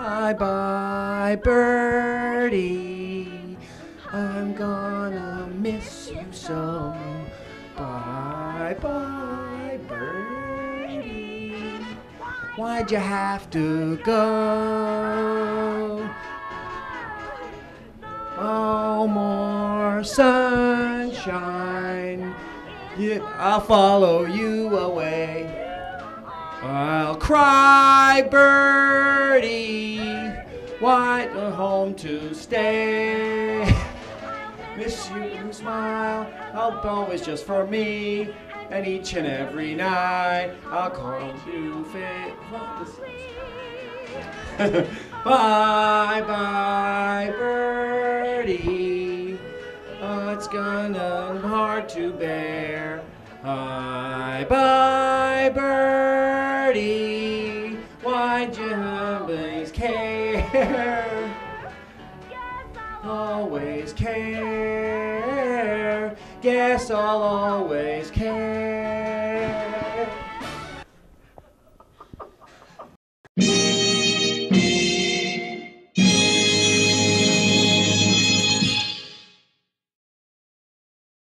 Bye bye, birdie. I'm gonna miss you so. Bye bye, birdie. Why'd you have to go? Oh, more sunshine. Yeah, I'll follow you away. I'll cry, birdie. Why go home to stay? Miss you and smile. I'll always just for me. And each and every night I'll call you fit. bye bye, birdie. Oh, it's gonna hard to bear. Bye bye, birdie. Always care? Always care. Guess I'll always care.